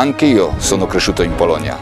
Anch'io sono cresciuto in Polonia.